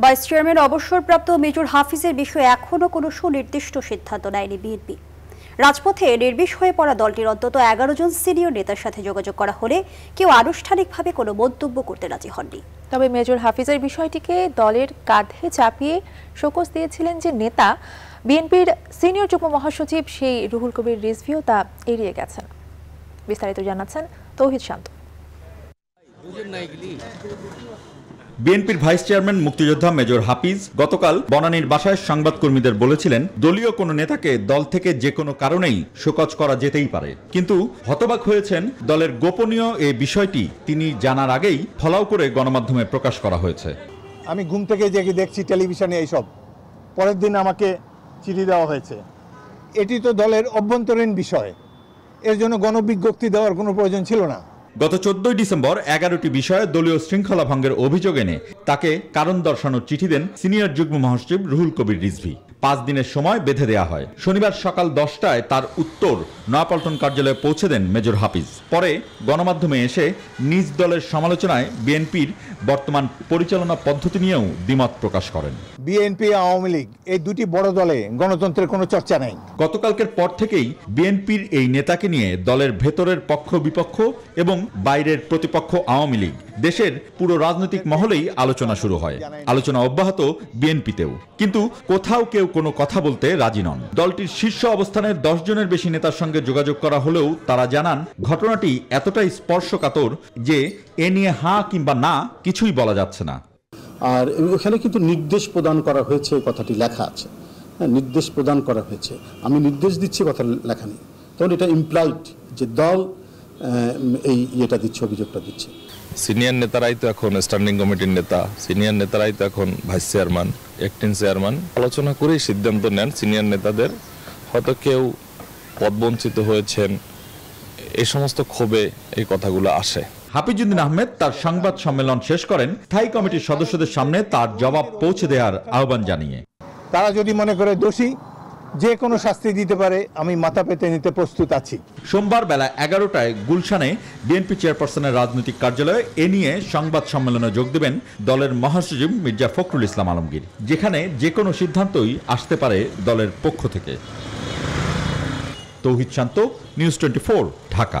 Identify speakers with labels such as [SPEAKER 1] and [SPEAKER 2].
[SPEAKER 1] Vice chairman অবসরপ্রাপ্ত major হাফিজের বিষয়ে এখনও কোনো সুনির্দিষ্ট সিদ্ধান্ত নেয়নি বিএনপি। রাজপথে নির্বিষ হয়ে পড়া দলটির অন্তত এগারো জন সিনিয়র নেতার সাথে যোগাযোগ করা হলে কেউ আনুষ্ঠানিকভাবে কোনো মন্তব্য করতে রাজি হননি।
[SPEAKER 2] তবে মেজর হাফিজের বিষয়টিকে দলের কাঁধে চাপিয়ে শোকস দিয়েছিলেন যে নেতা বিএনপির সিনিয়র যুগ্ম মহাসচিব সেই রুহুল কবির রিজভিও তা এড়িয়ে গেছেন। বিস্তারিত জানাচ্ছেন তৌহিদ শান্ত।
[SPEAKER 3] বিএনপির ভাইস চেয়ারম্যান, মুক্তিযোদ্ধা মেজর হাফিজ গতকাল বনানীর বাসায় সংবাদকর্মীদের বলেছিলেন, দলীয় কোনো নেতাকে দল থেকে যে কোনো কারণেই শোকজ করা যেতেই পারে। কিন্তু হতবাক হয়েছেন, দলের গোপনীয় এ বিষয়টি তিনি জানার আগেই ফলাও করে গণমাধ্যমে প্রকাশ করা হয়েছে।
[SPEAKER 4] আমি ঘুম থেকে জেগে দেখছি, টেলিভিশনে এইসব। পরের দিন আমাকে চিঠি দেওয়া হয়েছে। এটি তো দলের অভ্যন্তরীণ বিষয়। এর জন্য গণবিজ্ঞপ্তি দেওয়ার কোনো প্রয়োজন ছিল না।
[SPEAKER 3] গত চোদ্দই ডিসেম্বর এগারোটি বিষয়ে দলীয় শৃঙ্খলা ভঙ্গের অভিযোগ এনে তাকে কারণ দর্শানোর চিঠি দেন সিনিয়র যুগ্ম মহাসচিব রুহুল কবির রিজভি। পাঁচ দিনের সময় বেঁধে দেওয়া হয়। শনিবার সকাল দশটায় তার উত্তর নয়াপল্টন কার্যালয়ে পৌঁছে দেন মেজর হাফিজ। পরে গণমাধ্যমে এসে নিজ দলের সমালোচনায় বিএনপির বর্তমান পরিচালনা পদ্ধতি নিয়েও দ্বিমত প্রকাশ করেন।
[SPEAKER 4] বিএনপি আওয়ামী লীগ এই দুটি বড় দলে গণতন্ত্রের কোনো চর্চা নেই।
[SPEAKER 3] গতকালকের পর থেকেই বিএনপির এই নেতাকে নিয়ে দলের ভেতরের পক্ষ বিপক্ষ এবং বাইরের প্রতিপক্ষ আওয়ামী লীগ দেশের পুরো রাজনৈতিক মহলেই আলোচনা শুরু হয়। আলোচনা অব্যাহত বিএনপিতেও। কিন্তু কোথাও কেউ কোনো কথা বলতে রাজি নন। দলটির শীর্ষ অবস্থানের দশ জনের বেশি নেতার সঙ্গে যোগাযোগ করা হলেও তারা জানান, ঘটনাটি এতটাই স্পর্শকাতর যে এ নিয়ে হা কিংবা না কিছুই বলা যাচ্ছে না।
[SPEAKER 5] আর ওখানে কিন্তু নির্দেশ প্রদান করা হয়েছে, কথাটি লেখা আছে। হ্যাঁ নির্দেশ প্রদান করা হয়েছে। আমি নির্দেশ দিচ্ছি কথা লেখা নেই। তখন এটা ইমপ্লয়েড যে দল এই ইয়েটা দিচ্ছে অভিযোগটা দিচ্ছে।
[SPEAKER 6] সিনিয়র নেতারাই তো এখন স্ট্যান্ডিং কমিটির নেতা। সিনিয়র নেতারাই তো এখন ভাইস চেয়ারম্যান অ্যাক্টিং চেয়ারম্যান। আলোচনা করেই সিদ্ধান্ত নেন সিনিয়র নেতাদের। হয়তো কেউ পদবঞ্চিত হয়েছেন এই সমস্ত ক্ষোভে এই কথাগুলো আসে।
[SPEAKER 3] হাফিজুদ্দিন আহমেদ তার সংবাদ সম্মেলন শেষ করেন। স্থায়ী কমিটির সদস্যদের সামনে তার জবাব পৌঁছে দেওয়ার আহ্বান জানিয়ে।
[SPEAKER 4] তারা যদি মনে করে দোষী যে কোনো শাস্তি দিতে পারে, আমি মাথা পেতে নিতে প্রস্তুত আছি।
[SPEAKER 3] সোমবার বেলা এগারোটায় গুলশানে বিএনপি চেয়ারপারসনের রাজনৈতিক কার্যালয়ে এ নিয়ে সংবাদ সম্মেলনে যোগ দেবেন দলের মহাসচিব মির্জা ফখরুল ইসলাম আলমগীর, যেখানে যে কোনো সিদ্ধান্তই আসতে পারে দলের পক্ষ থেকে। Tauhid Shanto, news twenty Dhaka.